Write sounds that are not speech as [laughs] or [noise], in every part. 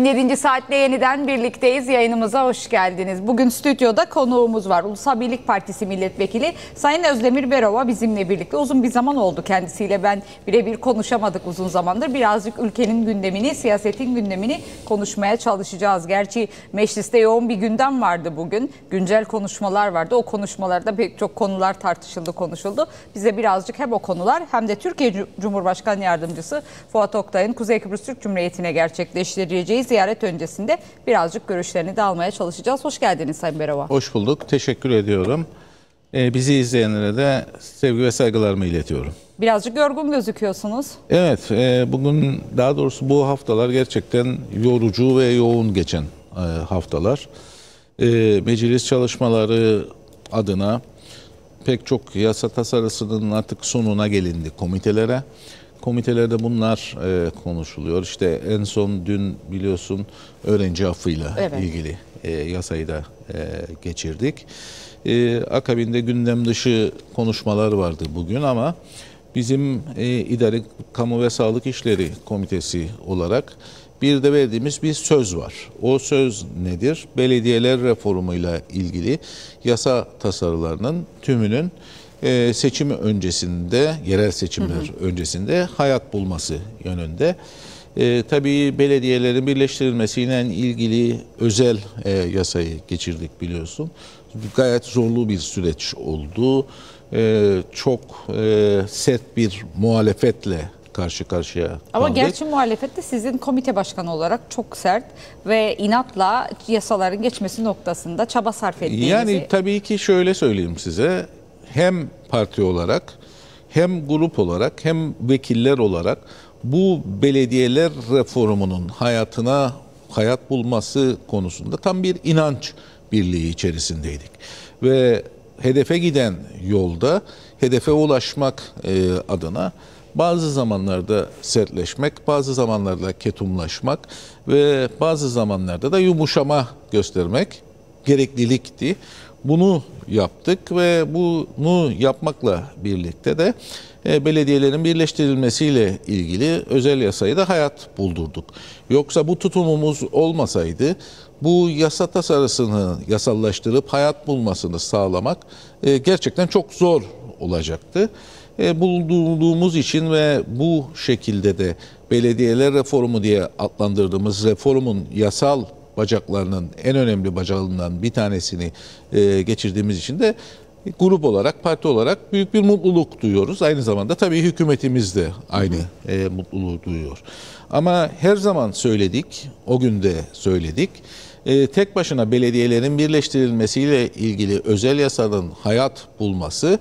17. saatte yeniden birlikteyiz. Yayınımıza hoş geldiniz. Bugün stüdyoda konuğumuz var. Ulusal Birlik Partisi Milletvekili Sayın Özdemir Berova bizimle birlikte. Uzun bir zaman oldu kendisiyle ben birebir konuşamadık uzun zamandır. Birazcık ülkenin gündemini, siyasetin gündemini konuşmaya çalışacağız. Gerçi mecliste yoğun bir gündem vardı bugün. Güncel konuşmalar vardı. O konuşmalarda pek çok konular tartışıldı, konuşuldu. Bize birazcık hem o konular hem de Türkiye Cumhurbaşkanı Yardımcısı Fuat Oktay'ın Kuzey Kıbrıs Türk Cumhuriyeti'ne gerçekleştireceği ziyaret öncesinde birazcık görüşlerini de almaya çalışacağız. Hoş geldiniz Sayın Berova. Hoş bulduk. Teşekkür ediyorum. Ee, bizi izleyenlere de sevgi ve saygılarımı iletiyorum. Birazcık yorgun gözüküyorsunuz. Evet, e, bugün daha doğrusu bu haftalar gerçekten yorucu ve yoğun geçen e, haftalar. E, meclis çalışmaları adına pek çok yasa tasarısının artık sonuna gelindi komitelere. Komitelerde bunlar e, konuşuluyor. İşte en son dün biliyorsun öğrenci affıyla Evet. ilgili e, yasayı da e, geçirdik. E, akabinde gündem dışı konuşmalar vardı bugün ama bizim e, İdari Kamu ve Sağlık İşleri Komitesi olarak bir de verdiğimiz bir söz var. O söz nedir? Belediyeler reformuyla ilgili yasa tasarılarının tümünün e, seçim öncesinde, yerel seçimler öncesinde hayat bulması yönünde. E, tabii belediyelerin birleştirilmesiyle ilgili özel e, yasayı geçirdik biliyorsun. Gayet zorlu bir süreç oldu. E, çok e, sert bir muhalefetle karşı karşıya Ama kaldık. gerçi muhalefette sizin komite başkanı olarak çok sert ve inatla yasaların geçmesi noktasında çaba sarf ettiğinizi... Yani tabii ki şöyle söyleyeyim size. Hem parti olarak hem grup olarak hem vekiller olarak bu belediyeler reformunun hayatına hayat bulması konusunda tam bir inanç birliği içerisindeydik. Ve hedefe giden yolda hedefe ulaşmak e, adına bazı zamanlarda sertleşmek, bazı zamanlarda ketumlaşmak ve bazı zamanlarda da yumuşama göstermek gereklilikti. Bunu yaptık ve bunu yapmakla birlikte de e, belediyelerin birleştirilmesiyle ilgili özel yasayı da hayat buldurduk. Yoksa bu tutumumuz olmasaydı bu yasa tasarısını yasallaştırıp hayat bulmasını sağlamak e, gerçekten çok zor olacaktı. E, bulduğumuz için ve bu şekilde de belediyeler reformu diye adlandırdığımız reformun yasal bacaklarının en önemli bacağından bir tanesini e, geçirdiğimiz için de grup olarak, parti olarak büyük bir mutluluk duyuyoruz. Aynı zamanda tabii hükümetimiz de aynı e, mutluluğu duyuyor. Ama her zaman söyledik, o gün de söyledik. E, tek başına belediyelerin birleştirilmesiyle ilgili özel yasanın hayat bulması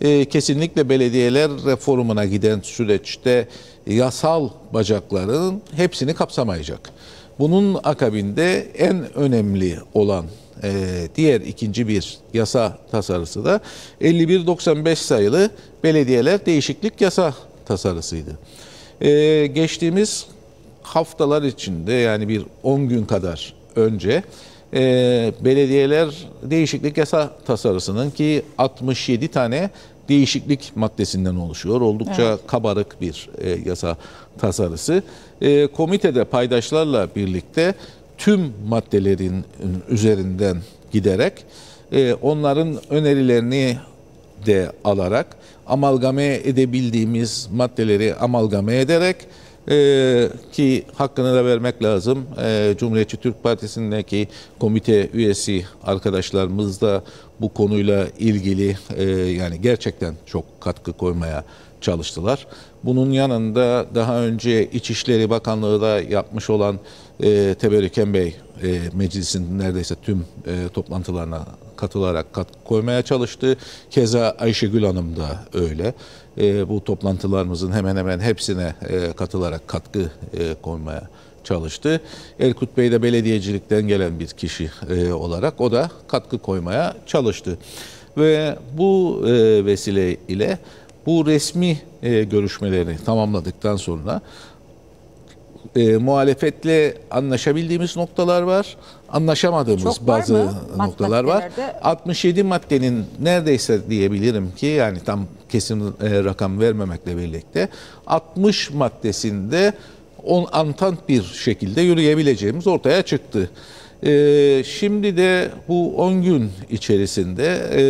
e, kesinlikle belediyeler reformuna giden süreçte yasal bacakların hepsini kapsamayacak. Bunun akabinde en önemli olan e, diğer ikinci bir yasa tasarısı da 5195 sayılı belediyeler değişiklik yasa tasarısıydı. E, geçtiğimiz haftalar içinde yani bir 10 gün kadar önce e, belediyeler değişiklik yasa tasarısının ki 67 tane değişiklik maddesinden oluşuyor. Oldukça kabarık bir e, yasa tasarısı. E, komitede paydaşlarla birlikte tüm maddelerin üzerinden giderek e, onların önerilerini de alarak amalgame edebildiğimiz maddeleri amalgame ederek e, ki hakkını da vermek lazım. E, Cumhuriyetçi Türk Partisi'ndeki komite üyesi arkadaşlarımız da bu konuyla ilgili e, yani gerçekten çok katkı koymaya çalıştılar. Bunun yanında daha önce İçişleri Bakanlığı da yapmış olan e, Teberrüken Bey e, meclisin neredeyse tüm e, toplantılarına katılarak katkı koymaya çalıştı. Keza Ayşegül Hanım da öyle. E, bu toplantılarımızın hemen hemen hepsine e, katılarak katkı e, koymaya çalıştı. Erkut Bey de belediyecilikten gelen bir kişi e, olarak o da katkı koymaya çalıştı. Ve bu e, vesile ile bu resmi e, görüşmeleri tamamladıktan sonra e, muhalefetle anlaşabildiğimiz noktalar var, anlaşamadığımız Çok var bazı? Mad- noktalar var. maddelerde? 67 maddenin neredeyse diyebilirim ki yani tam kesin e, rakam vermemekle birlikte 60 maddesinde on, antant bir şekilde yürüyebileceğimiz ortaya çıktı. Ee, şimdi de bu 10 gün içerisinde e,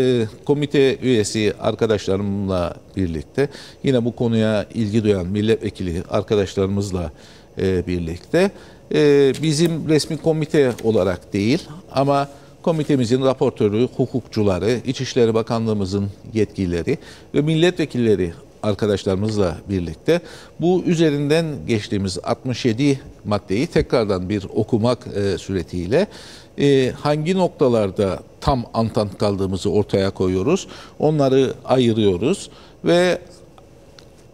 komite üyesi arkadaşlarımla birlikte yine bu konuya ilgi duyan milletvekili arkadaşlarımızla e, birlikte e, bizim resmi komite olarak değil ama komitemizin raportörü, hukukçuları, İçişleri Bakanlığımızın yetkilileri ve milletvekilleri arkadaşlarımızla birlikte bu üzerinden geçtiğimiz 67 maddeyi tekrardan bir okumak e, suretiyle e, hangi noktalarda tam antant kaldığımızı ortaya koyuyoruz. Onları ayırıyoruz ve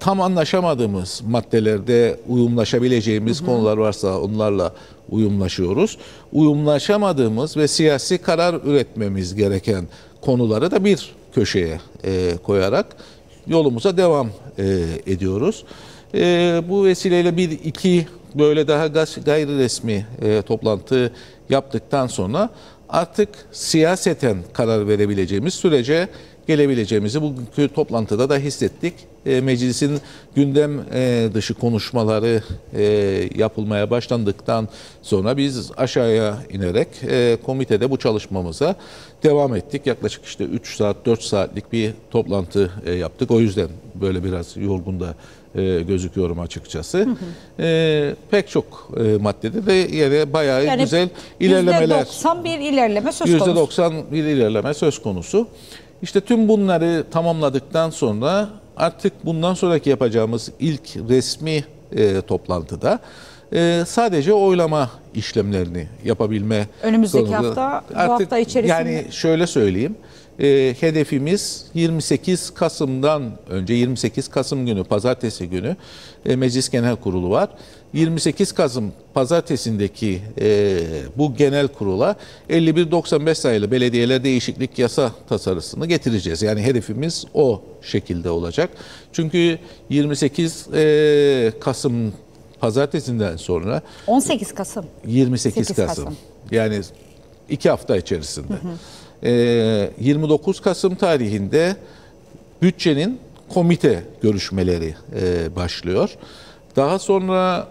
tam anlaşamadığımız maddelerde uyumlaşabileceğimiz konular varsa onlarla uyumlaşıyoruz. Uyumlaşamadığımız ve siyasi karar üretmemiz gereken konuları da bir köşeye e, koyarak yolumuza devam e, ediyoruz. E, bu vesileyle bir iki böyle daha gayri resmi e, toplantı yaptıktan sonra artık siyaseten karar verebileceğimiz sürece gelebileceğimizi bugünkü toplantıda da hissettik. E, meclisin gündem e, dışı konuşmaları e, yapılmaya başlandıktan sonra biz aşağıya inerek e, komitede bu çalışmamıza devam ettik. Yaklaşık işte 3 saat 4 saatlik bir toplantı e, yaptık. O yüzden böyle biraz yorgun da e, gözüküyorum açıkçası. E, pek çok e, maddede de yine bayağı Yani güzel ilerlemeler. %90 bir ilerleme söz konusu. %90 bir ilerleme söz konusu. İşte tüm bunları tamamladıktan sonra artık bundan sonraki yapacağımız ilk resmi e, toplantıda e, sadece oylama işlemlerini yapabilme Önümüzdeki zorunda. hafta, bu hafta içerisinde- Yani şöyle söyleyeyim. E, hedefimiz 28 Kasım'dan önce 28 Kasım günü pazartesi günü e, Meclis Genel Kurulu var. 28 Kasım pazartesindeki e, bu genel kurula 5195 sayılı belediyeler değişiklik yasa tasarısını getireceğiz. Yani hedefimiz o şekilde olacak. Çünkü 28 e, Kasım pazartesinden sonra 18 Kasım. 28 8 Kasım. Kasım. Yani iki hafta içerisinde. Ee, 29 Kasım tarihinde bütçenin komite görüşmeleri e, başlıyor. Daha sonra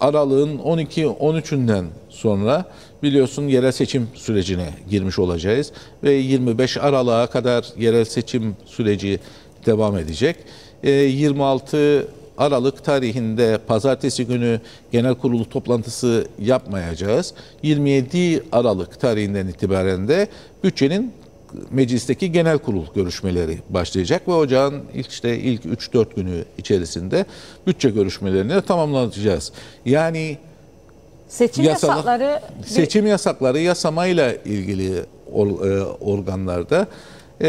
aralığın 12-13'ünden sonra biliyorsun yerel seçim sürecine girmiş olacağız ve 25 Aralık'a kadar yerel seçim süreci devam edecek. Ee, 26 Aralık tarihinde pazartesi günü genel kurulu toplantısı yapmayacağız. 27 Aralık tarihinden itibaren de bütçenin meclisteki genel kurul görüşmeleri başlayacak ve ocağın ilk işte ilk 3-4 günü içerisinde bütçe görüşmelerini de tamamlayacağız. Yani Seçim Yasal- yasakları seçim yasakları yasamayla ilgili e, organlarda e,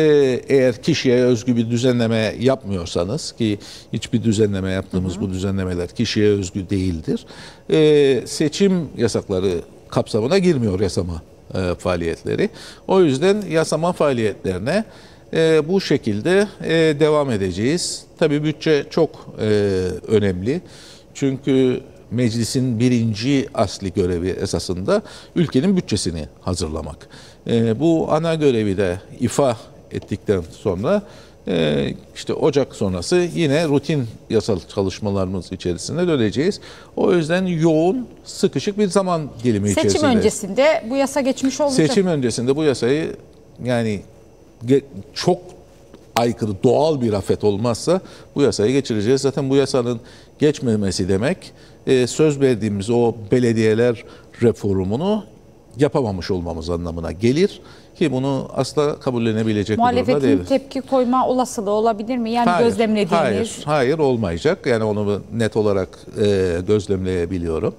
eğer kişiye özgü bir düzenleme yapmıyorsanız ki hiçbir düzenleme yaptığımız bu düzenlemeler kişiye özgü değildir. e, seçim yasakları kapsamına girmiyor yasama e, faaliyetleri. O yüzden yasama faaliyetlerine e, bu şekilde e, devam edeceğiz. Tabii bütçe çok e, önemli. Çünkü meclisin birinci asli görevi esasında ülkenin bütçesini hazırlamak. E, bu ana görevi de ifa ettikten sonra e, işte Ocak sonrası yine rutin yasal çalışmalarımız içerisinde döneceğiz. O yüzden yoğun, sıkışık bir zaman dilimi seçim içerisindeyiz. öncesinde bu yasa geçmiş olacak. Seçim öncesinde bu yasayı yani çok aykırı doğal bir afet olmazsa bu yasayı geçireceğiz. Zaten bu yasanın geçmemesi demek e, söz verdiğimiz o belediyeler reformunu yapamamış olmamız anlamına gelir ki bunu asla kabullenebilecek bir durumda Muhalefetin değiliz. tepki koyma olasılığı olabilir mi? Yani Hayır, gözlemlediğiniz Hayır, hayır olmayacak. Yani onu net olarak e, gözlemleyebiliyorum.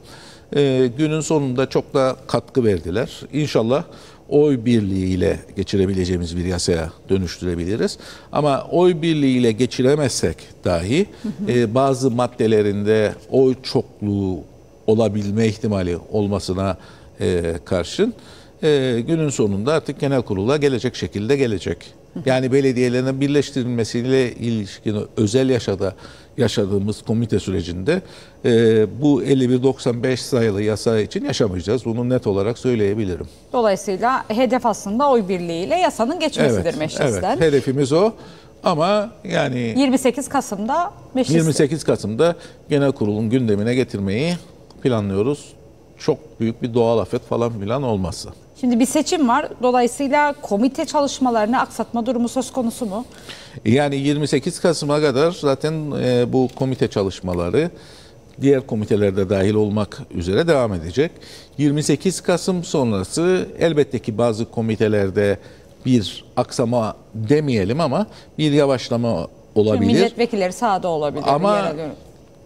E, günün sonunda çok da katkı verdiler. İnşallah oy birliğiyle geçirebileceğimiz bir yasaya dönüştürebiliriz. Ama oy birliğiyle geçiremezsek dahi e, bazı maddelerinde oy çokluğu olabilme ihtimali olmasına e, karşın e, günün sonunda artık genel kurula gelecek şekilde gelecek. Yani belediyelerin birleştirilmesiyle ilişkin özel yaşada yaşadığımız komite sürecinde e, bu 5195 sayılı yasa için yaşamayacağız. Bunu net olarak söyleyebilirim. dolayısıyla hedef aslında oy birliğiyle yasanın geçmesidir Evet, meclisten. evet. Hedefimiz o. Ama yani 28 Kasım'da meclis 28 Kasım'da genel kurulun gündemine getirmeyi planlıyoruz. Çok büyük bir doğal afet falan filan olmazsa. Şimdi bir seçim var. Dolayısıyla komite çalışmalarını aksatma durumu söz konusu mu? Yani 28 Kasım'a kadar zaten e, bu komite çalışmaları diğer komitelerde dahil olmak üzere devam edecek. 28 Kasım sonrası elbette ki bazı komitelerde bir aksama demeyelim ama bir yavaşlama Şimdi olabilir. milletvekilleri sahada olabilir. Ama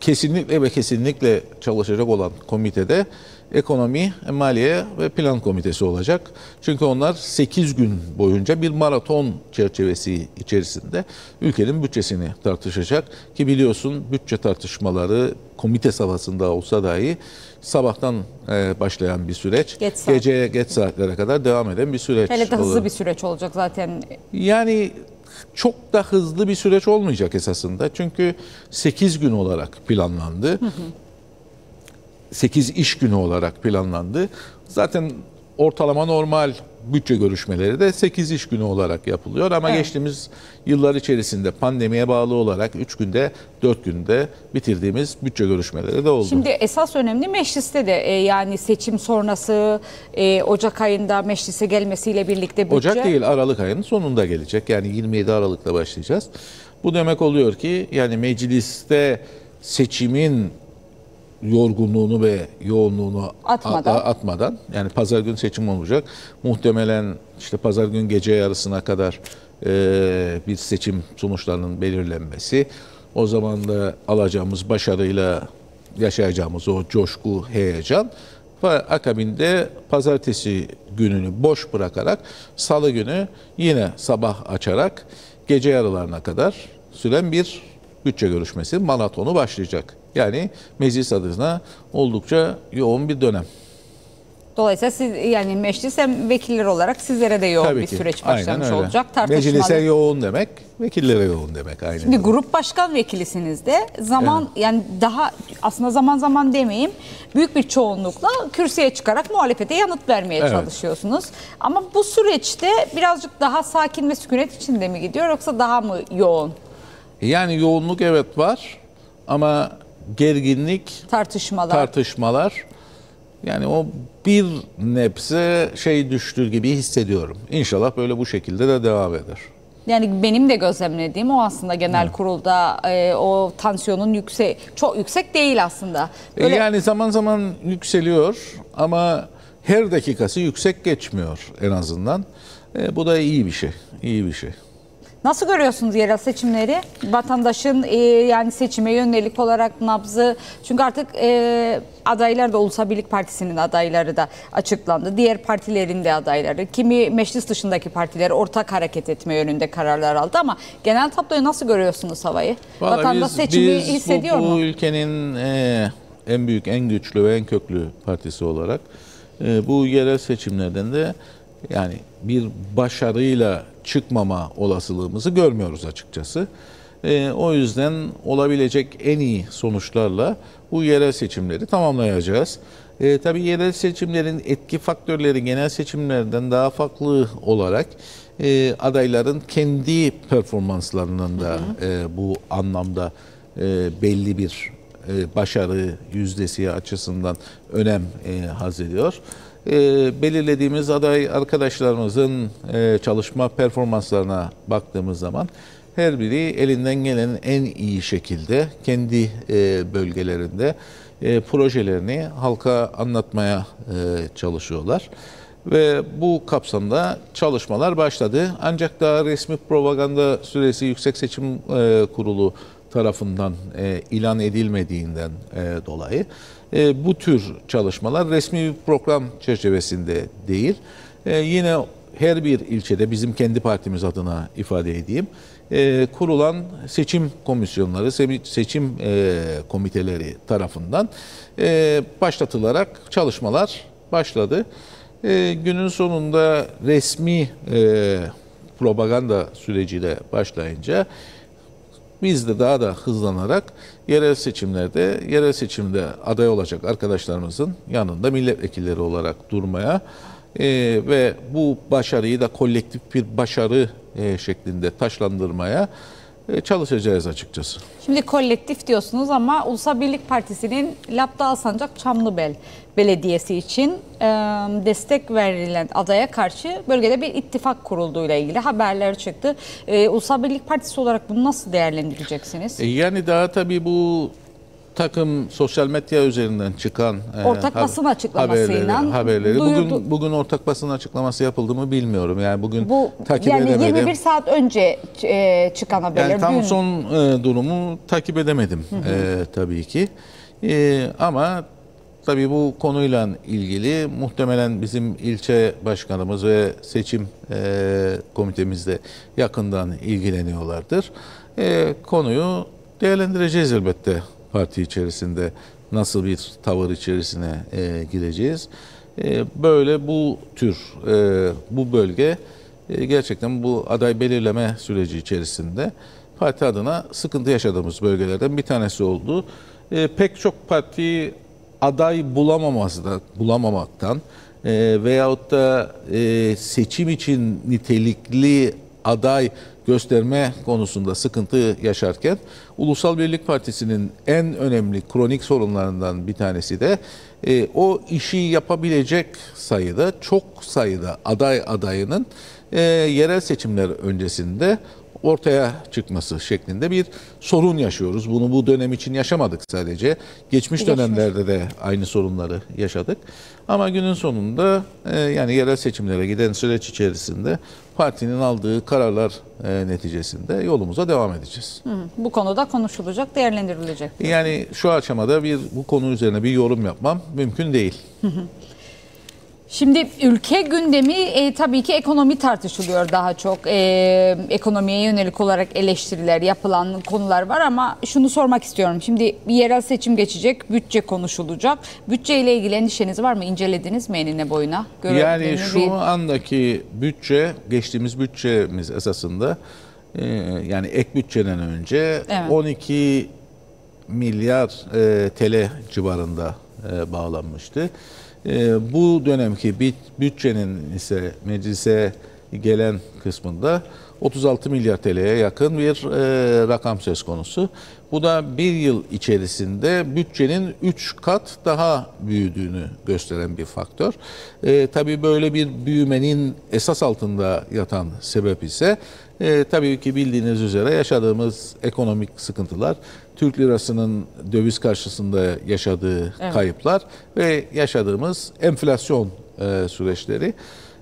kesinlikle ve kesinlikle çalışacak olan komitede ekonomi, maliye ve plan komitesi olacak. Çünkü onlar 8 gün boyunca bir maraton çerçevesi içerisinde ülkenin bütçesini tartışacak. Ki biliyorsun bütçe tartışmaları komite safhasında olsa dahi sabahtan e, başlayan bir süreç. Geç saat. Geceye geç saatlere kadar devam eden bir süreç. Hele de hızlı olur. bir süreç olacak zaten. Yani çok da hızlı bir süreç olmayacak esasında. Çünkü 8 gün olarak planlandı. 8 iş günü olarak planlandı. Zaten ortalama normal bütçe görüşmeleri de 8 iş günü olarak yapılıyor ama Evet. geçtiğimiz yıllar içerisinde pandemiye bağlı olarak 3 günde 4 günde bitirdiğimiz bütçe görüşmeleri de oldu. Şimdi esas önemli mecliste de e, yani seçim sonrası e, Ocak ayında meclise gelmesiyle birlikte bütçe. Ocak değil Aralık ayının sonunda gelecek. Yani 27 Aralık'ta başlayacağız. Bu demek oluyor ki yani mecliste seçimin yorgunluğunu ve yoğunluğunu Atmadan. atmadan yani pazar gün seçim olacak. Muhtemelen işte pazar gün gece yarısına kadar e, bir seçim sonuçlarının belirlenmesi. O zaman da alacağımız başarıyla yaşayacağımız o coşku, heyecan ve akabinde pazartesi gününü boş bırakarak salı günü yine sabah açarak gece yarılarına kadar süren bir bütçe görüşmesi maratonu başlayacak. Yani meclis adına oldukça yoğun bir dönem. Dolayısıyla siz yani meclis hem vekiller olarak sizlere de yoğun Tabii bir ki. süreç Aynen başlamış öyle. olacak. Tartışmalı. Meclise yoğun demek, vekillere yoğun demek. Aynen. Şimdi grup başkan vekilisiniz de zaman yani daha aslında zaman zaman demeyeyim büyük bir çoğunlukla kürsüye çıkarak muhalefete yanıt vermeye Evet. çalışıyorsunuz. Ama bu süreçte birazcık daha sakin ve sükunet içinde mi gidiyor yoksa daha mı yoğun Yani yoğunluk evet var ama gerginlik, tartışmalar? tartışmalar yani o bir nebze şey düştür gibi hissediyorum. İnşallah böyle bu şekilde de devam eder. Yani benim de gözlemlediğim o aslında genel kurulda e, o tansiyonun yüksek çok yüksek değil aslında. E, Böyle Yani zaman zaman yükseliyor ama her dakikası yüksek geçmiyor en azından. E, bu da iyi bir şey. iyi bir şey. Nasıl görüyorsunuz yerel seçimleri? Vatandaşın e, yani seçime yönelik olarak nabzı çünkü artık e, adaylar da Ulusal Birlik Partisi'nin adayları da açıklandı. Diğer partilerin de adayları. Kimi meclis dışındaki partiler ortak hareket etme yönünde kararlar aldı ama genel tabloyu nasıl görüyorsunuz havayı? Vallahi Vatandaş biz- seçimi biz bu- hissediyor bu, mu? ülkenin e, en büyük, en güçlü ve en köklü partisi olarak e, bu yerel seçimlerden de yani bir başarıyla çıkmama olasılığımızı görmüyoruz açıkçası. E, o yüzden olabilecek en iyi sonuçlarla bu yerel seçimleri tamamlayacağız. E, tabii yerel seçimlerin etki faktörleri genel seçimlerden daha farklı olarak e, adayların kendi performanslarının da e, bu anlamda e, belli bir e, başarı yüzdesi açısından önem e, haz ediyor. E, belirlediğimiz aday arkadaşlarımızın e, çalışma performanslarına baktığımız zaman her biri elinden gelen en iyi şekilde kendi e, bölgelerinde e, projelerini halka anlatmaya e, çalışıyorlar. Ve bu kapsamda çalışmalar başladı. Ancak daha resmi propaganda süresi Yüksek Seçim e, Kurulu tarafından e, ilan edilmediğinden e, dolayı e, bu tür çalışmalar resmi bir program çerçevesinde değil. E, yine her bir ilçede bizim kendi partimiz adına ifade edeyim e, kurulan seçim komisyonları, seçim e, komiteleri tarafından e, başlatılarak çalışmalar başladı. E, günün sonunda resmi e, propaganda süreciyle başlayınca biz de daha da hızlanarak yerel seçimlerde, yerel seçimde aday olacak arkadaşlarımızın yanında milletvekilleri olarak durmaya E, ve bu başarıyı da kolektif bir başarı e, şeklinde taşlandırmaya çalışacağız açıkçası. Şimdi kolektif diyorsunuz ama Ulusal Birlik Partisi'nin Lapta Alsancak Çamlıbel Belediyesi için e, destek verilen adaya karşı bölgede bir ittifak kurulduğuyla ilgili haberler çıktı. E, Ulusal Birlik Partisi olarak bunu nasıl değerlendireceksiniz? E, yani daha tabii bu takım sosyal medya üzerinden çıkan e, Ortak hab- basın açıklamasıyla haberleri, haberleri. duyurdu. bugün bugün ortak basın açıklaması yapıldı mı bilmiyorum. Yani bugün Bu takip yani edemedim. 21 saat önce e, çıkan haberler. Yani tam dün- son e, durumu takip edemedim e, tabii ki. E, ama tabii bu konuyla ilgili muhtemelen bizim ilçe başkanımız ve seçim e, komitemiz de yakından ilgileniyorlardır. E, konuyu değerlendireceğiz elbette parti içerisinde nasıl bir tavır içerisine e, gireceğiz. E, böyle bu tür e, bu bölge e, gerçekten bu aday belirleme süreci içerisinde parti adına sıkıntı yaşadığımız bölgelerden bir tanesi oldu. E, pek çok parti aday bulamaması da bulamamaktan e, veyahut da e, seçim için nitelikli aday gösterme konusunda sıkıntı yaşarken Ulusal Birlik Partisi'nin en önemli kronik sorunlarından bir tanesi de e, o işi yapabilecek sayıda çok sayıda aday adayının e, yerel seçimler öncesinde ortaya çıkması şeklinde bir sorun yaşıyoruz. Bunu bu dönem için yaşamadık sadece. Geçmiş dönemlerde de aynı sorunları yaşadık. Ama günün sonunda e, yani yerel seçimlere giden süreç içerisinde partinin aldığı kararlar e, neticesinde yolumuza devam edeceğiz. Hı, bu konuda konuşulacak, değerlendirilecek. Yani şu aşamada bir bu konu üzerine bir yorum yapmam mümkün değil. Şimdi ülke gündemi e, tabii ki ekonomi tartışılıyor daha çok. E, ekonomiye yönelik olarak eleştiriler yapılan konular var ama şunu sormak istiyorum. Şimdi bir yerel seçim geçecek, bütçe konuşulacak. Bütçe ile ilgili endişeniz var mı? İncelediniz mi enine boyuna? Yani şu bir- andaki bütçe, geçtiğimiz bütçemiz esasında e, yani ek bütçeden önce Evet. 12 milyar e, TL civarında e, bağlanmıştı. E, bu dönemki bütçenin ise meclise gelen kısmında 36 milyar TL'ye yakın bir e, rakam söz konusu. Bu da bir yıl içerisinde bütçenin 3 kat daha büyüdüğünü gösteren bir faktör. E, tabii böyle bir büyümenin esas altında yatan sebep ise e, tabii ki bildiğiniz üzere yaşadığımız ekonomik sıkıntılar, Türk lirasının döviz karşısında yaşadığı Evet. kayıplar ve yaşadığımız enflasyon e, süreçleri.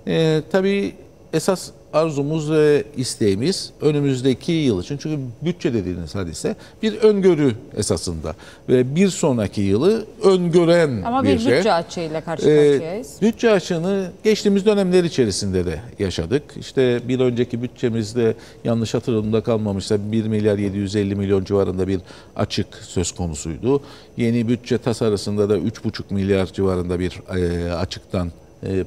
E, tabii esas arzumuz ve isteğimiz önümüzdeki yıl için çünkü bütçe dediğiniz hadise bir öngörü esasında ve bir sonraki yılı öngören Ama bir, bir şey. bütçe açığıyla karşı Ee, karşıyayız. bütçe açığını geçtiğimiz dönemler içerisinde de yaşadık. İşte bir önceki bütçemizde yanlış hatırlamda kalmamışsa 1 milyar 750 milyon civarında bir açık söz konusuydu. Yeni bütçe tasarısında da 3,5 milyar civarında bir e, açıktan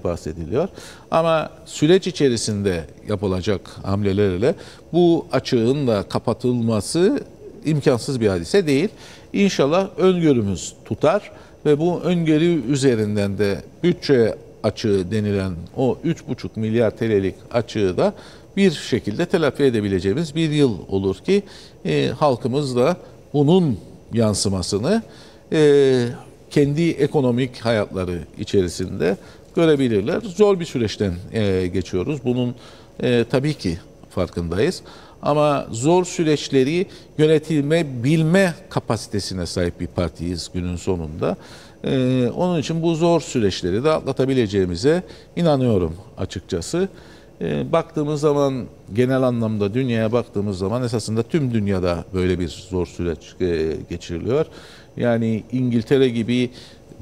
bahsediliyor. Ama süreç içerisinde yapılacak hamlelerle bu açığın da kapatılması imkansız bir hadise değil. İnşallah öngörümüz tutar ve bu öngörü üzerinden de bütçe açığı denilen o 3,5 milyar TL'lik açığı da bir şekilde telafi edebileceğimiz bir yıl olur ki e, halkımız da bunun yansımasını e, kendi ekonomik hayatları içerisinde görebilirler. Zor bir süreçten e, geçiyoruz. Bunun e, tabii ki farkındayız. Ama zor süreçleri yönetilme, bilme kapasitesine sahip bir partiyiz günün sonunda. Ee, onun için bu zor süreçleri de atlatabileceğimize inanıyorum açıkçası. Ee, baktığımız zaman genel anlamda dünyaya baktığımız zaman esasında tüm dünyada böyle bir zor süreç e, geçiriliyor. Yani İngiltere gibi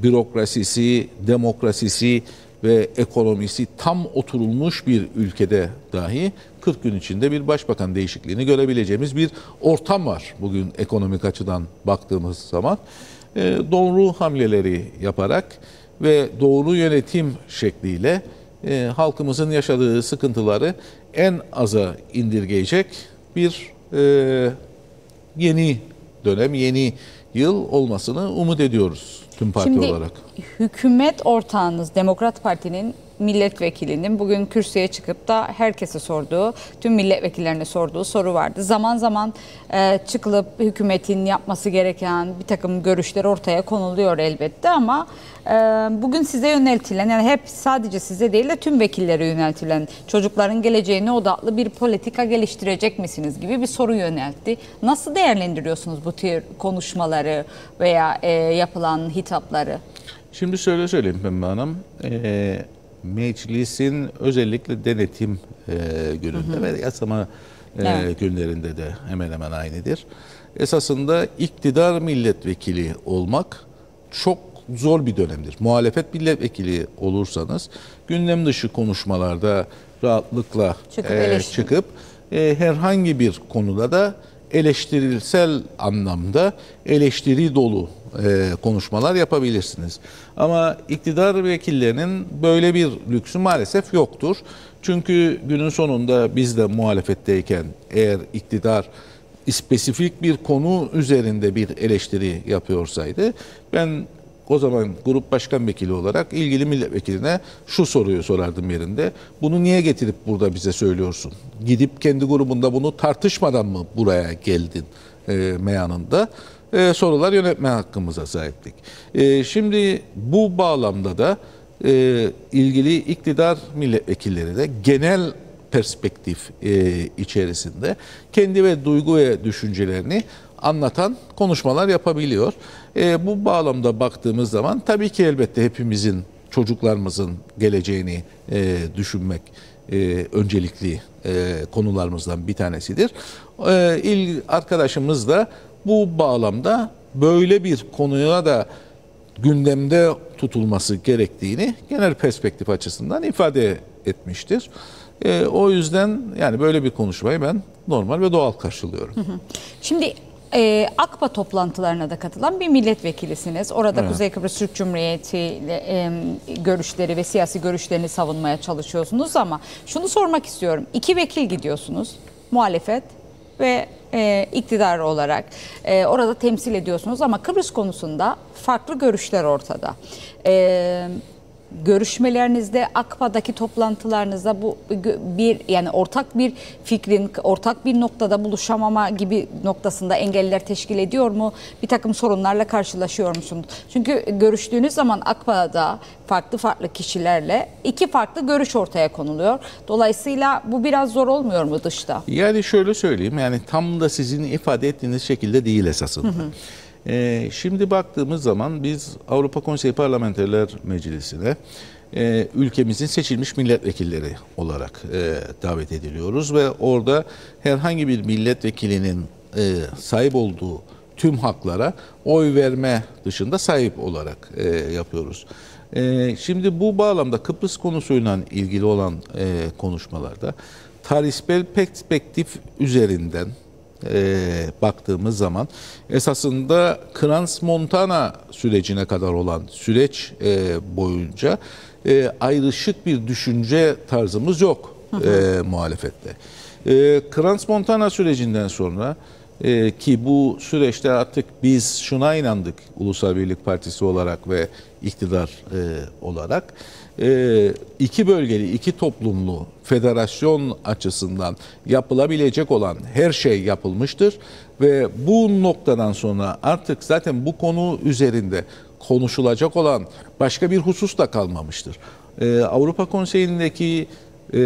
bürokrasisi, demokrasisi ve ekonomisi tam oturulmuş bir ülkede dahi 40 gün içinde bir başbakan değişikliğini görebileceğimiz bir ortam var bugün ekonomik açıdan baktığımız zaman. Ee, doğru hamleleri yaparak ve doğru yönetim şekliyle e, halkımızın yaşadığı sıkıntıları en aza indirgeyecek bir e, yeni dönem, yeni yıl olmasını umut ediyoruz tüm parti Şimdi olarak. hükümet ortağınız Demokrat Parti'nin milletvekilinin bugün kürsüye çıkıp da herkese sorduğu, tüm milletvekillerine sorduğu soru vardı. Zaman zaman e, çıkılıp hükümetin yapması gereken bir takım görüşler ortaya konuluyor elbette ama e, bugün size yöneltilen yani hep sadece size değil de tüm vekillere yöneltilen çocukların geleceğine odaklı bir politika geliştirecek misiniz gibi bir soru yöneltti. Nasıl değerlendiriyorsunuz bu tür konuşmaları veya e, yapılan hitapları? Şimdi şöyle söyleyeyim Pembe Hanım. Ee, meclisin özellikle denetim e, gününde ve yasama e, Evet. günlerinde de hemen hemen aynıdır. Esasında iktidar milletvekili olmak çok zor bir dönemdir. Muhalefet milletvekili olursanız gündem dışı konuşmalarda rahatlıkla Çıkıp e, eleştirin. çıkıp e, herhangi bir konuda da eleştirisel anlamda eleştiri dolu e, konuşmalar yapabilirsiniz. Ama iktidar vekillerinin böyle bir lüksü maalesef yoktur. Çünkü günün sonunda biz de muhalefetteyken eğer iktidar spesifik bir konu üzerinde bir eleştiri yapıyorsaydı ben o zaman grup başkan vekili olarak ilgili milletvekiline şu soruyu sorardım yerinde. Bunu niye getirip burada bize söylüyorsun? Gidip kendi grubunda bunu tartışmadan mı buraya geldin e, meyanında? E, sorular yönetme hakkımıza sahiptik. E, şimdi bu bağlamda da e, ilgili iktidar milletvekilleri de genel perspektif e, içerisinde kendi ve duygu ve düşüncelerini anlatan konuşmalar yapabiliyor. E, bu bağlamda baktığımız zaman tabii ki elbette hepimizin çocuklarımızın geleceğini e, düşünmek e, öncelikli e, konularımızdan bir tanesidir. E, il arkadaşımız da bu bağlamda böyle bir konuya da gündemde tutulması gerektiğini genel perspektif açısından ifade etmiştir. E, o yüzden yani böyle bir konuşmayı ben normal ve doğal karşılıyorum. Şimdi e, AKPA toplantılarına da katılan bir milletvekilisiniz. Orada Kuzey Kıbrıs Türk Cumhuriyeti ile e, görüşleri ve siyasi görüşlerini savunmaya çalışıyorsunuz ama şunu sormak istiyorum. İki vekil gidiyorsunuz, muhalefet ve e, iktidar olarak e, orada temsil ediyorsunuz ama Kıbrıs konusunda farklı görüşler ortada. E, görüşmelerinizde AKPA'daki toplantılarınızda bu bir yani ortak bir fikrin ortak bir noktada buluşamama gibi noktasında engeller teşkil ediyor mu? Bir takım sorunlarla karşılaşıyor musunuz? Çünkü görüştüğünüz zaman AKPA'da farklı farklı kişilerle iki farklı görüş ortaya konuluyor. Dolayısıyla bu biraz zor olmuyor mu dışta? Yani şöyle söyleyeyim yani tam da sizin ifade ettiğiniz şekilde değil esasında. Ee, şimdi baktığımız zaman biz Avrupa Konseyi Parlamenterler Meclisi'ne e, ülkemizin seçilmiş milletvekilleri olarak e, davet ediliyoruz ve orada herhangi bir milletvekilinin e, sahip olduğu tüm haklara oy verme dışında sahip olarak e, yapıyoruz. E, şimdi bu bağlamda Kıbrıs konusuyla ilgili olan e, konuşmalarda tarihsel perspektif üzerinden e, baktığımız zaman esasında Krans-Montana sürecine kadar olan süreç e, boyunca e, ayrışık bir düşünce tarzımız yok e, muhalefette. E, Krans-Montana sürecinden sonra e, ki bu süreçte artık biz şuna inandık Ulusal Birlik Partisi olarak ve iktidar e, olarak iki bölgeli, iki toplumlu federasyon açısından yapılabilecek olan her şey yapılmıştır ve bu noktadan sonra artık zaten bu konu üzerinde konuşulacak olan başka bir husus da kalmamıştır. E, Avrupa Konseyi'ndeki e,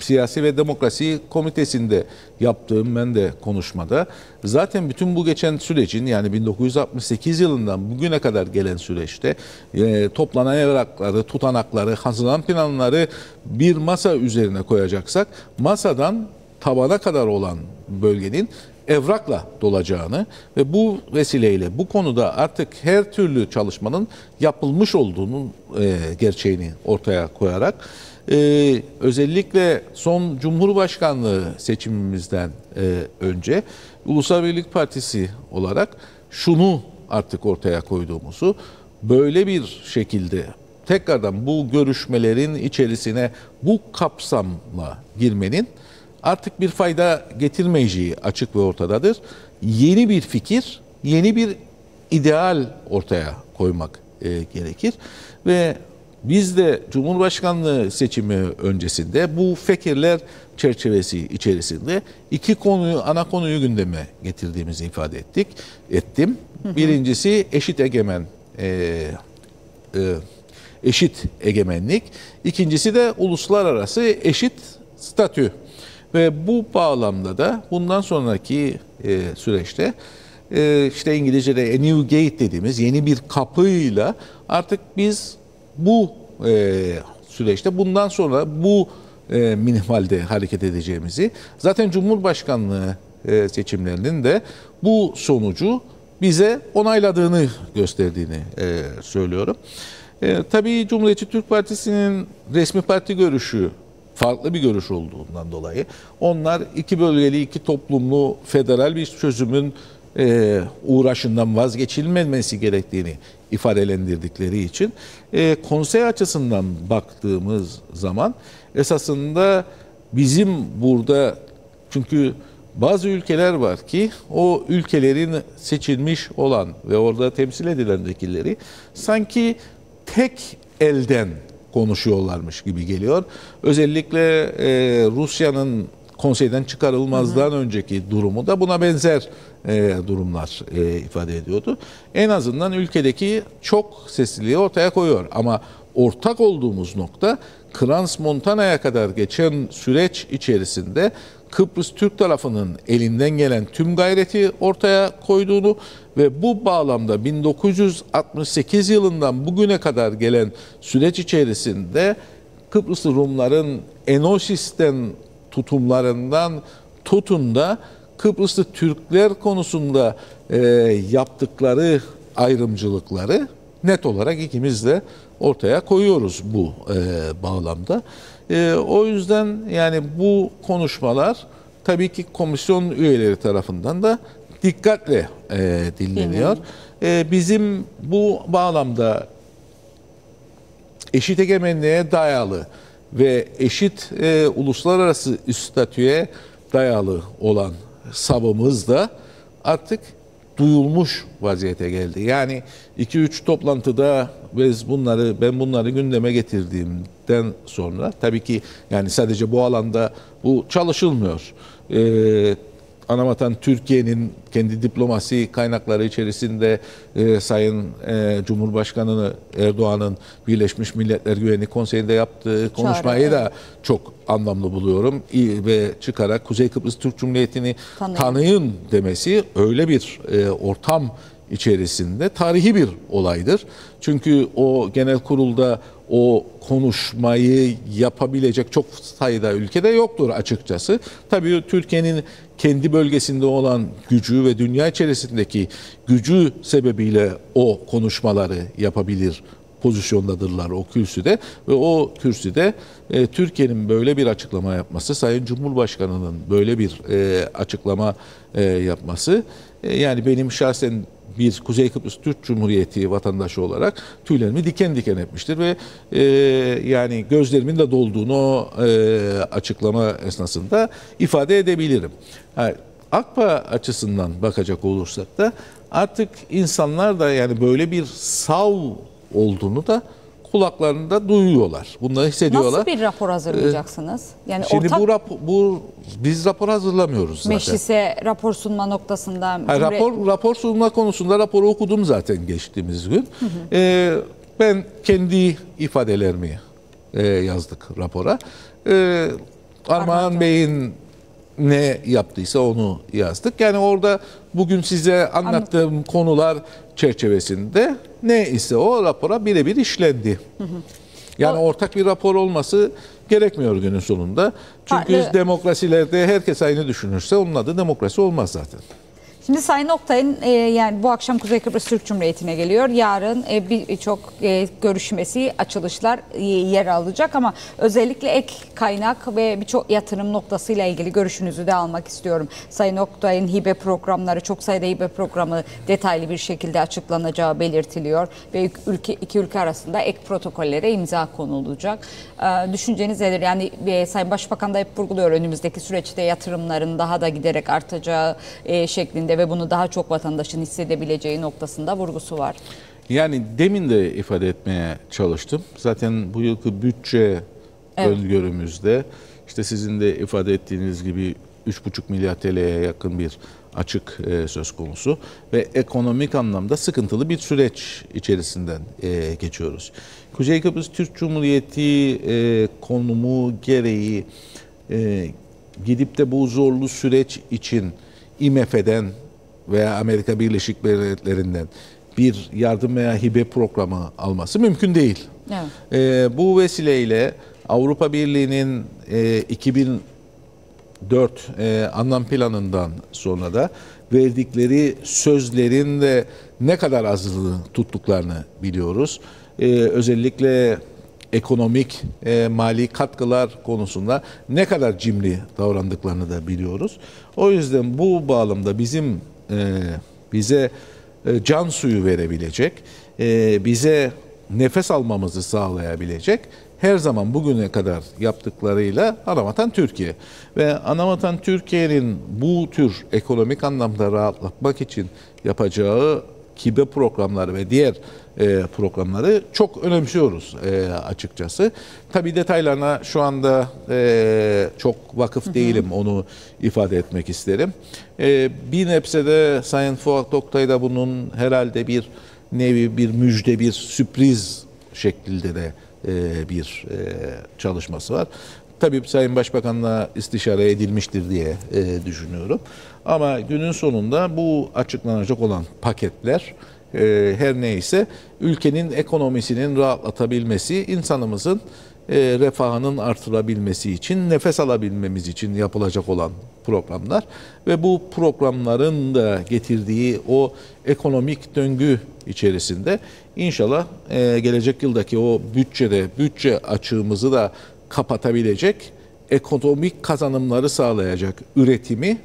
Siyasi ve Demokrasi Komitesi'nde yaptığım ben de konuşmada. Zaten bütün bu geçen sürecin yani 1968 yılından bugüne kadar gelen süreçte e, toplanan evrakları, tutanakları, hazırlanan planları bir masa üzerine koyacaksak masadan tabana kadar olan bölgenin evrakla dolacağını ve bu vesileyle bu konuda artık her türlü çalışmanın yapılmış olduğunun e, gerçeğini ortaya koyarak e, özellikle son Cumhurbaşkanlığı seçimimizden e, önce Ulusal Birlik Partisi olarak şunu artık ortaya koyduğumuzu böyle bir şekilde tekrardan bu görüşmelerin içerisine bu kapsamla girmenin artık bir fayda getirmeyeceği açık ve ortadadır. Yeni bir fikir, yeni bir ideal ortaya koymak e, gerekir ve biz de Cumhurbaşkanlığı seçimi öncesinde bu fikirler çerçevesi içerisinde iki konuyu, ana konuyu gündeme getirdiğimizi ifade ettik, ettim. Birincisi eşit egemen, e, e, eşit egemenlik. İkincisi de uluslararası eşit statü. Ve bu bağlamda da bundan sonraki e, süreçte e, işte İngilizce'de a new gate dediğimiz yeni bir kapıyla artık biz bu e, süreçte bundan sonra bu e, minvalde hareket edeceğimizi zaten Cumhurbaşkanlığı e, seçimlerinin de bu sonucu bize onayladığını gösterdiğini e, söylüyorum. E, tabii Cumhuriyetçi Türk Partisi'nin resmi parti görüşü farklı bir görüş olduğundan dolayı. Onlar iki bölgeli, iki toplumlu federal bir çözümün e, uğraşından vazgeçilmemesi gerektiğini ifadelendirdikleri için e, konsey açısından baktığımız zaman esasında bizim burada çünkü bazı ülkeler var ki o ülkelerin seçilmiş olan ve orada temsil edilen vekilleri sanki tek elden konuşuyorlarmış gibi geliyor. Özellikle e, Rusya'nın konseyden çıkarılmazdan hı hı. önceki durumu da buna benzer e, durumlar e, ifade ediyordu. En azından ülkedeki çok sesliliği ortaya koyuyor. Ama ortak olduğumuz nokta Krans Montana'ya kadar geçen süreç içerisinde Kıbrıs Türk tarafının elinden gelen tüm gayreti ortaya koyduğunu ve bu bağlamda 1968 yılından bugüne kadar gelen süreç içerisinde Kıbrıslı Rumların Enosis'ten tutumlarından tutun da Kıbrıslı Türkler konusunda e, yaptıkları ayrımcılıkları net olarak ikimiz de ortaya koyuyoruz bu e, bağlamda. E, o yüzden yani bu konuşmalar tabii ki komisyon üyeleri tarafından da dikkatle e, dinleniyor. E, bizim bu bağlamda eşit egemenliğe dayalı ve eşit e, uluslararası statüye dayalı olan savımız da artık duyulmuş vaziyete geldi. Yani 2-3 toplantıda biz bunları ben bunları gündeme getirdiğimden sonra tabii ki yani sadece bu alanda bu çalışılmıyor. Ee, Anavatan Türkiye'nin kendi diplomasi kaynakları içerisinde e, Sayın e, Cumhurbaşkanı Erdoğan'ın Birleşmiş Milletler Güvenlik Konseyi'nde yaptığı konuşmayı da çok anlamlı buluyorum. İyi ve çıkarak Kuzey Kıbrıs Türk Cumhuriyeti'ni tanıyın, tanıyın demesi öyle bir e, ortam içerisinde tarihi bir olaydır. Çünkü o genel kurulda o konuşmayı yapabilecek çok sayıda ülkede yoktur açıkçası. Tabii Türkiye'nin kendi bölgesinde olan gücü ve dünya içerisindeki gücü sebebiyle o konuşmaları yapabilir pozisyondadırlar o kürsüde ve o kürsüde e, Türkiye'nin böyle bir açıklama yapması, Sayın Cumhurbaşkanı'nın böyle bir e, açıklama e, yapması yani benim şahsen bir Kuzey Kıbrıs Türk Cumhuriyeti vatandaşı olarak tüylerimi diken diken etmiştir ve e, yani gözlerimin de dolduğunu e, açıklama esnasında ifade edebilirim. Yani, AKPA açısından bakacak olursak da artık insanlar da yani böyle bir sav olduğunu da kulaklarında duyuyorlar. Bunları hissediyorlar. Nasıl bir rapor hazırlayacaksınız? Yani Şimdi ortak... bu, rapor, bu biz rapor hazırlamıyoruz zaten. Meclise rapor sunma noktasında. Ha, rapor rapor sunma konusunda raporu okudum zaten geçtiğimiz gün. Hı hı. Ee, ben kendi ifadelerimi e, yazdık rapora. Ee, Armağan Bey'in ne yaptıysa onu yazdık. Yani orada bugün size anlattığım Anladım. konular çerçevesinde ne ise o rapora birebir işlendi. Hı hı. Yani o, ortak bir rapor olması gerekmiyor günün sonunda. Çünkü farklı, demokrasilerde herkes aynı düşünürse onun adı demokrasi olmaz zaten. Şimdi Sayın Oktay'ın e, yani bu akşam Kuzey Kıbrıs Türk Cumhuriyeti'ne geliyor. Yarın e, birçok e, görüşmesi, açılışlar e, yer alacak ama özellikle ek kaynak ve birçok yatırım noktasıyla ilgili görüşünüzü de almak istiyorum. Sayın Oktay'ın hibe programları, çok sayıda hibe programı detaylı bir şekilde açıklanacağı belirtiliyor ve ülke iki ülke arasında ek protokollere imza konulacak. E, düşünceniz nedir? Yani e, Sayın Başbakan da hep vurguluyor önümüzdeki süreçte yatırımların daha da giderek artacağı e, şeklinde ve bunu daha çok vatandaşın hissedebileceği noktasında vurgusu var. Yani demin de ifade etmeye çalıştım. Zaten bu yılki bütçe Evet. öngörümüzde işte sizin de ifade ettiğiniz gibi 3,5 milyar TL'ye yakın bir açık e, söz konusu ve ekonomik anlamda sıkıntılı bir süreç içerisinden e, geçiyoruz. Kuzey Kıbrıs Türk Cumhuriyeti e, konumu gereği e, gidip de bu zorlu süreç için IMF'den veya Amerika Birleşik Devletleri'nden bir yardım veya hibe programı alması mümkün değil. Evet. Ee, bu vesileyle Avrupa Birliği'nin e, 2004 e, anlam planından sonra da verdikleri sözlerin de ne kadar azını tuttuklarını biliyoruz. Ee, özellikle ekonomik, e, mali katkılar konusunda ne kadar cimri davrandıklarını da biliyoruz. O yüzden bu bağlamda bizim e, bize e, can suyu verebilecek, e, bize nefes almamızı sağlayabilecek her zaman bugüne kadar yaptıklarıyla Anavatan Türkiye. Ve Anavatan Türkiye'nin bu tür ekonomik anlamda rahatlatmak için yapacağı kibe programları ve diğer e, programları çok önemsiyoruz e, açıkçası. Tabii detaylarına şu anda e, çok vakıf değilim onu ifade etmek isterim. E, bir nebze de Sayın Fuat Oktay da bunun herhalde bir nevi bir müjde bir sürpriz şeklinde de e, bir e, çalışması var. Tabii Sayın Başbakan'la istişare edilmiştir diye e, düşünüyorum. Ama günün sonunda bu açıklanacak olan paketler e, her neyse ülkenin ekonomisinin rahatlatabilmesi, insanımızın e, refahının artırabilmesi için, nefes alabilmemiz için yapılacak olan programlar ve bu programların da getirdiği o ekonomik döngü içerisinde inşallah e, gelecek yıldaki o bütçede bütçe açığımızı da kapatabilecek ekonomik kazanımları sağlayacak üretimi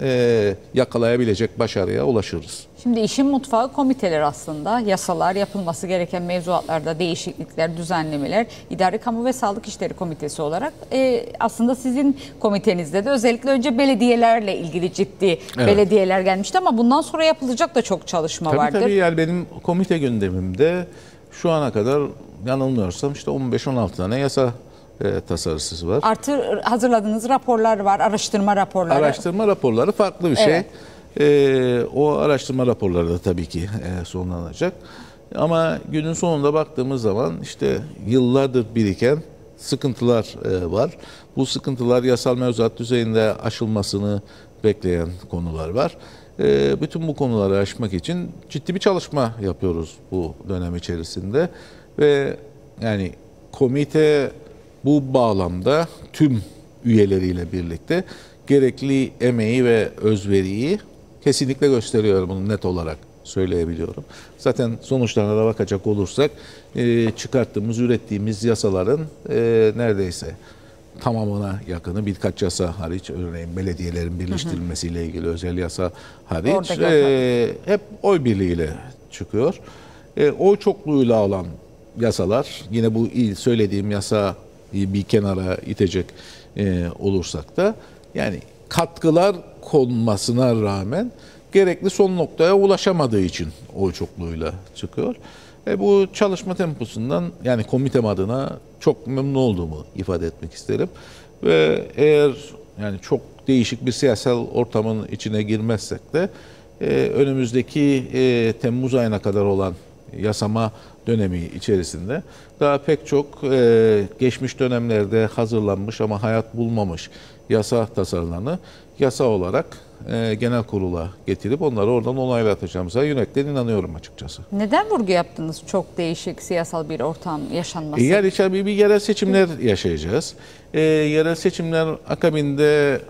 e, yakalayabilecek başarıya ulaşırız. Şimdi işin mutfağı komiteler aslında. Yasalar, yapılması gereken mevzuatlarda değişiklikler, düzenlemeler. İdari Kamu ve Sağlık İşleri Komitesi olarak e, aslında sizin komitenizde de özellikle önce belediyelerle ilgili ciddi Evet. belediyeler gelmişti ama bundan sonra yapılacak da çok çalışma Tabii vardır. tabii yani benim komite gündemimde şu ana kadar yanılmıyorsam işte 15-16 tane yasa e, tasarısı var. Artı hazırladığınız raporlar var, araştırma raporları. Araştırma raporları farklı bir şey. Ee, o araştırma raporları da tabii ki e, sonlanacak. Ama günün sonunda baktığımız zaman işte yıllardır biriken sıkıntılar e, var. Bu sıkıntılar yasal mevzuat düzeyinde aşılmasını bekleyen konular var. E, bütün bu konuları aşmak için ciddi bir çalışma yapıyoruz bu dönem içerisinde ve yani komite bu bağlamda tüm üyeleriyle birlikte gerekli emeği ve özveriyi kesinlikle gösteriyor bunu net olarak söyleyebiliyorum. Zaten sonuçlarına da bakacak olursak e, çıkarttığımız, ürettiğimiz yasaların e, neredeyse tamamına yakını birkaç yasa hariç örneğin belediyelerin birleştirilmesiyle ilgili özel yasa hariç e, hep oy birliğiyle çıkıyor. E, oy çokluğuyla alan yasalar yine bu il söylediğim yasa bir kenara itecek e, olursak da yani katkılar konmasına rağmen gerekli son noktaya ulaşamadığı için oy çokluğuyla çıkıyor. E, bu çalışma temposundan yani komitem adına çok memnun olduğumu ifade etmek isterim. Ve eğer yani çok değişik bir siyasal ortamın içine girmezsek de e, önümüzdeki e, Temmuz ayına kadar olan yasama dönemi içerisinde daha pek çok e, geçmiş dönemlerde hazırlanmış ama hayat bulmamış yasa tasarılarını yasa olarak e, genel kurula getirip onları oradan onaylatacağımıza yürekten inanıyorum açıkçası. Neden vurgu yaptınız çok değişik siyasal bir ortam yaşanması? E, yer içer bir, bir yerel seçimler yaşayacağız. E, yerel seçimler akabinde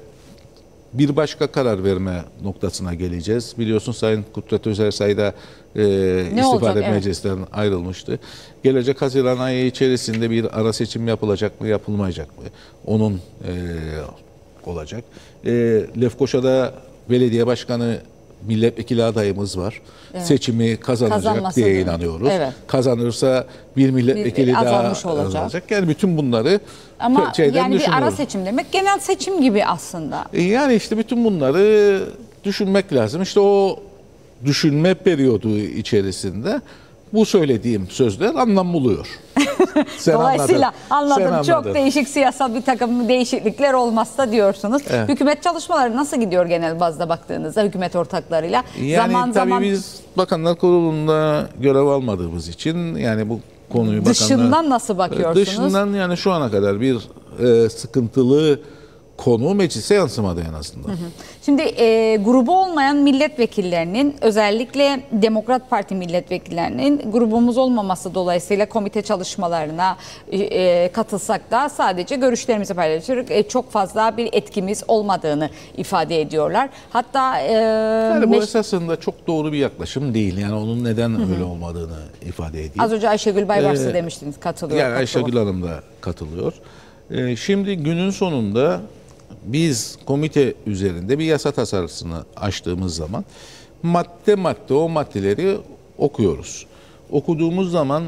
bir başka karar verme noktasına geleceğiz. Biliyorsun Sayın Kudret Özersay da e, İstihbarat olacak? Evet. Meclisi'nden ayrılmıştı. Gelecek Haziran ayı içerisinde bir ara seçim yapılacak mı, yapılmayacak mı? Onun e, olacak. E, Lefkoşa'da belediye başkanı milletvekili adayımız var. Seçimi kazanacak Kazanması diye değil. inanıyoruz. Evet. Kazanırsa bir milletvekili Bir- daha azalmış olacak. azalacak. Yani bütün bunları Ama şeyden yani bir ara seçim demek genel seçim gibi aslında. E, Yani işte bütün bunları düşünmek lazım. İşte o düşünme periyodu içerisinde bu söylediğim sözler anlam buluyor. [laughs] Sen Dolayısıyla anladın. anladım. Sen Çok anladın. değişik siyasal bir takım değişiklikler olmazsa diyorsunuz. Evet. Hükümet çalışmaları nasıl gidiyor genel bazda baktığınızda hükümet ortaklarıyla? Yani zaman tabii zaman biz Bakanlar Kurulu'nda görev almadığımız için yani bu konuyu Dışından bakanlar- nasıl bakıyorsunuz? Dışından yani şu ana kadar bir e, sıkıntılı konu meclise yansımadı en azından. Şimdi e, grubu olmayan milletvekillerinin özellikle Demokrat Parti milletvekillerinin grubumuz olmaması dolayısıyla komite çalışmalarına e, e, katılsak da sadece görüşlerimizi paylaşırız. E, çok fazla bir etkimiz olmadığını ifade ediyorlar. Hatta e, Yani bu esasında çok doğru bir yaklaşım değil. Yani onun neden öyle olmadığını ifade edeyim. az önce Ayşegül Baybars'ı Ee, demiştiniz katılıyor. Yani katılıyor. Ayşegül Hanım da katılıyor. Ee, şimdi günün sonunda biz komite üzerinde bir yasa tasarısını açtığımız zaman madde madde o maddeleri okuyoruz. Okuduğumuz zaman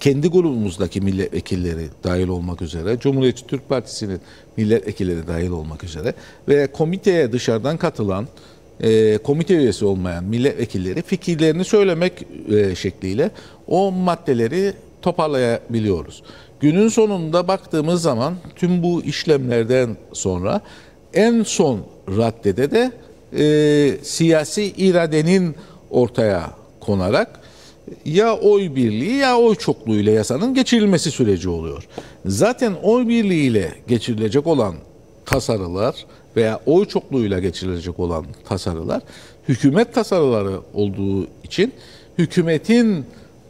kendi grubumuzdaki milletvekilleri dahil olmak üzere, Cumhuriyetçi Türk Partisi'nin milletvekilleri dahil olmak üzere ve komiteye dışarıdan katılan, e, komite üyesi olmayan milletvekilleri fikirlerini söylemek e, şekliyle o maddeleri toparlayabiliyoruz. Günün sonunda baktığımız zaman tüm bu işlemlerden sonra en son raddede de e, siyasi iradenin ortaya konarak ya oy birliği ya oy çokluğuyla yasanın geçirilmesi süreci oluyor. Zaten oy birliğiyle geçirilecek olan tasarılar veya oy çokluğuyla geçirilecek olan tasarılar hükümet tasarıları olduğu için hükümetin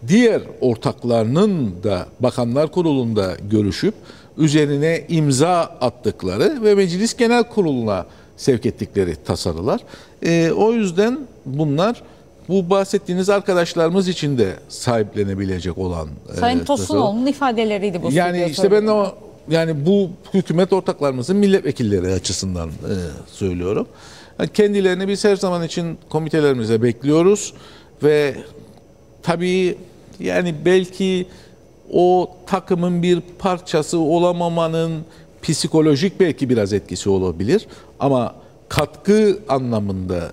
diğer ortaklarının da Bakanlar Kurulu'nda görüşüp üzerine imza attıkları ve Meclis Genel Kurulu'na sevk ettikleri tasarılar. Ee, o yüzden bunlar bu bahsettiğiniz arkadaşlarımız için de sahiplenebilecek olan e, Sayın tasarı. Tosunoğlu'nun ifadeleriydi bu. Yani işte ben o yani bu hükümet ortaklarımızın milletvekilleri açısından e, söylüyorum. Yani kendilerini biz her zaman için komitelerimize bekliyoruz ve tabii yani belki o takımın bir parçası olamamanın psikolojik belki biraz etkisi olabilir ama katkı anlamında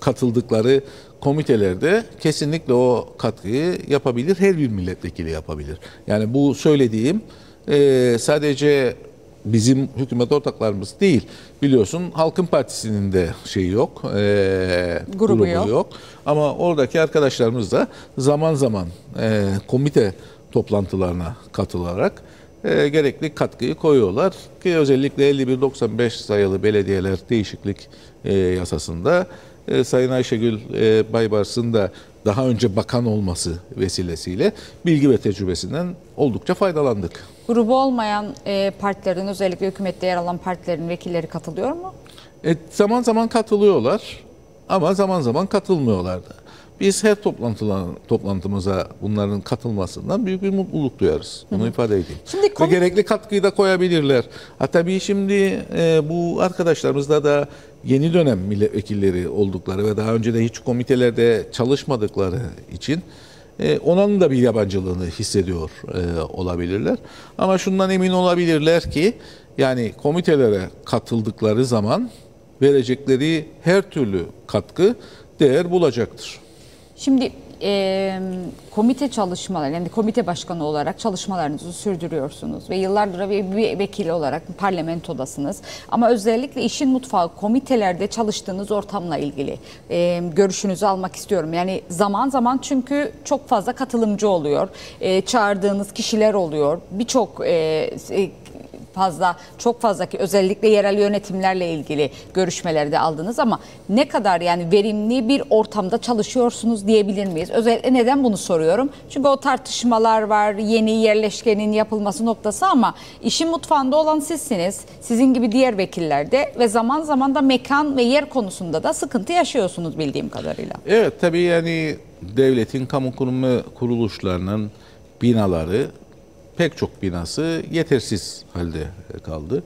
katıldıkları komitelerde kesinlikle o katkıyı yapabilir. Her bir milletvekili yapabilir. Yani bu söylediğim e, sadece bizim hükümet ortaklarımız değil. Biliyorsun Halkın Partisi'nin de şeyi yok. e, Grubu yok. Ama oradaki arkadaşlarımız da zaman zaman e, komite toplantılarına katılarak e, gerekli katkıyı koyuyorlar ki özellikle 5195 sayılı belediyeler değişiklik e, yasasında e, Sayın Ayşegül e, Baybars'ın da daha önce bakan olması vesilesiyle bilgi ve tecrübesinden oldukça faydalandık. Grubu olmayan e, partilerin özellikle hükümette yer alan partilerin vekilleri katılıyor mu? E, zaman zaman katılıyorlar ama zaman zaman katılmıyorlar da. Biz her toplantımıza bunların katılmasından büyük bir mutluluk duyarız. Bunu ifade edeyim. Şimdi Ve konu- gerekli katkıyı da koyabilirler. Ha tabii şimdi e, bu arkadaşlarımızda da yeni dönem milletvekilleri oldukları ve daha önce de hiç komitelerde çalışmadıkları için e, onun da bir yabancılığını hissediyor e, olabilirler. Ama şundan emin olabilirler ki yani komitelere katıldıkları zaman verecekleri her türlü katkı değer bulacaktır. Şimdi e, komite çalışmaları yani komite başkanı olarak çalışmalarınızı sürdürüyorsunuz ve yıllardır bir, bir vekil olarak parlamentodasınız. Ama özellikle işin mutfağı komitelerde çalıştığınız ortamla ilgili e, görüşünüzü almak istiyorum. Yani zaman zaman çünkü çok fazla katılımcı oluyor. E, çağırdığınız kişiler oluyor. Birçok e, fazla çok fazla ki özellikle yerel yönetimlerle ilgili görüşmelerde aldınız ama ne kadar yani verimli bir ortamda çalışıyorsunuz diyebilir miyiz? Özellikle neden bunu soruyorum? Çünkü o tartışmalar var, yeni yerleşkenin yapılması noktası ama işin mutfağında olan sizsiniz. Sizin gibi diğer vekiller de ve zaman zaman da mekan ve yer konusunda da sıkıntı yaşıyorsunuz bildiğim kadarıyla. Evet tabii yani devletin kamu kurumu kuruluşlarının binaları pek çok binası yetersiz halde kaldı.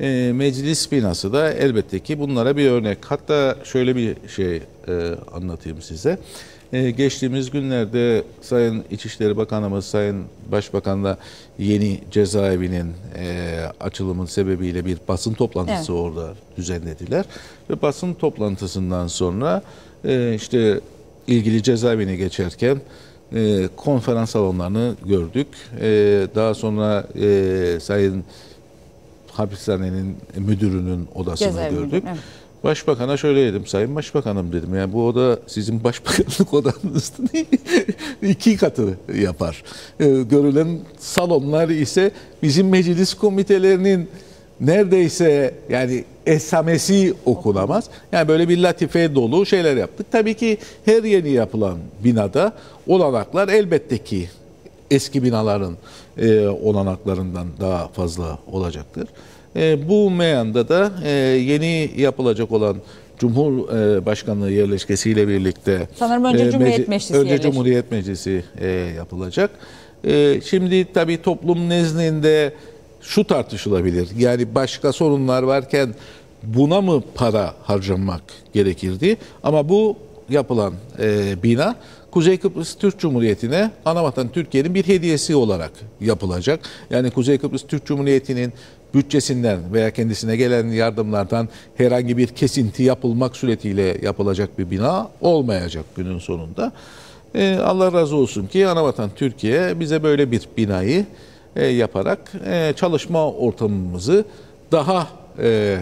E, meclis binası da elbette ki bunlara bir örnek. Hatta şöyle bir şey e, anlatayım size. E, geçtiğimiz günlerde Sayın İçişleri Bakanımız, Sayın Başbakan'la yeni cezaevinin e, açılımın sebebiyle bir basın toplantısı Evet. orada düzenlediler. Ve basın toplantısından sonra e, işte ilgili cezaevine geçerken e, konferans salonlarını gördük. E, daha sonra e, Sayın hapishanenin müdürünün odasını Cezaevi gördük. evet. Başbakan'a şöyle dedim, Sayın Başbakanım dedim. Yani bu oda sizin başbakanlık [laughs] odanızın iki katı yapar. Ee, görülen salonlar ise bizim meclis komitelerinin neredeyse yani esamesi okunamaz. Yani böyle bir latife dolu şeyler yaptık. Tabii ki her yeni yapılan binada olanaklar elbette ki eski binaların e, olanaklarından daha fazla olacaktır. E, bu meyanda da e, yeni yapılacak olan Cumhurbaşkanlığı yerleşkesiyle birlikte Sanırım önce e, Cumhuriyet Meclisi önce yerleşti. Cumhuriyet Meclisi e, yapılacak. E, şimdi tabii toplum nezdinde şu tartışılabilir. Yani başka sorunlar varken buna mı para harcamak gerekirdi? Ama bu yapılan e, bina Kuzey Kıbrıs Türk Cumhuriyeti'ne anavatan Türkiye'nin bir hediyesi olarak yapılacak. Yani Kuzey Kıbrıs Türk Cumhuriyeti'nin bütçesinden veya kendisine gelen yardımlardan herhangi bir kesinti yapılmak suretiyle yapılacak bir bina olmayacak günün sonunda. E, Allah razı olsun ki anavatan Türkiye bize böyle bir binayı e, yaparak e, çalışma ortamımızı daha e,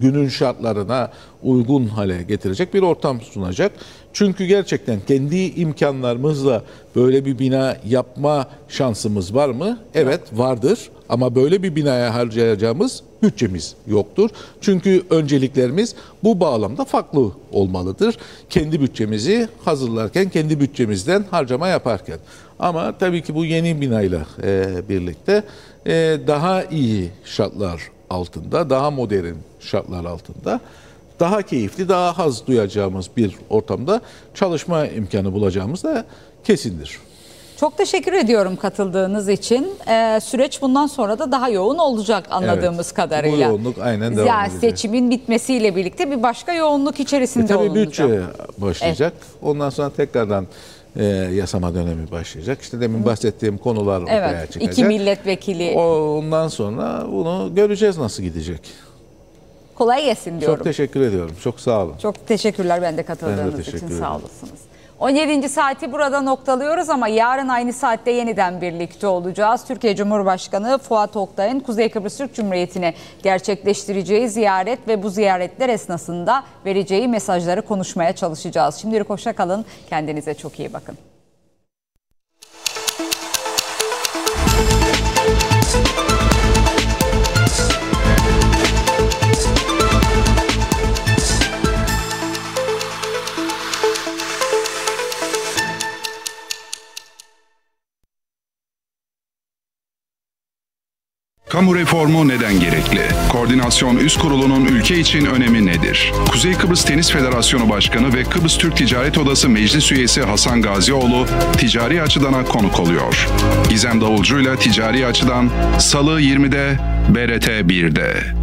günün şartlarına uygun hale getirecek bir ortam sunacak. Çünkü gerçekten kendi imkanlarımızla böyle bir bina yapma şansımız var mı? Evet vardır ama böyle bir binaya harcayacağımız bütçemiz yoktur. Çünkü önceliklerimiz bu bağlamda farklı olmalıdır. Kendi bütçemizi hazırlarken, kendi bütçemizden harcama yaparken. Ama tabii ki bu yeni binayla e, birlikte e, daha iyi şartlar altında, daha modern şartlar altında, daha keyifli, daha haz duyacağımız bir ortamda çalışma imkanı bulacağımız da kesindir. Çok teşekkür ediyorum katıldığınız için. Ee, süreç bundan sonra da daha yoğun olacak anladığımız Evet, kadarıyla. bu yoğunluk aynen devam yani edecek. seçimin bitmesiyle birlikte bir başka yoğunluk içerisinde E tabii olunacak. bütçe başlayacak. Ondan sonra tekrardan e, yasama dönemi başlayacak. İşte demin bahsettiğim konular ortaya Evet, çıkacak. iki milletvekili. O- Ondan sonra bunu göreceğiz nasıl gidecek. Kolay gelsin diyorum. Çok teşekkür ediyorum. Çok sağ olun. Çok teşekkürler ben de katıldığınız Ben de için sağ olasınız. 17. saati burada noktalıyoruz ama yarın aynı saatte yeniden birlikte olacağız. Türkiye Cumhurbaşkanı Fuat Oktay'ın Kuzey Kıbrıs Türk Cumhuriyeti'ne gerçekleştireceği ziyaret ve bu ziyaretler esnasında vereceği mesajları konuşmaya çalışacağız. Şimdilik hoşça kalın. Kendinize çok iyi bakın. kamu reformu neden gerekli? Koordinasyon Üst Kurulu'nun ülke için önemi nedir? Kuzey Kıbrıs Tenis Federasyonu Başkanı ve Kıbrıs Türk Ticaret Odası Meclis Üyesi Hasan Gazioğlu ticari açıdana konuk oluyor. Gizem Davulcu ile ticari açıdan Salı 20'de BRT 1'de.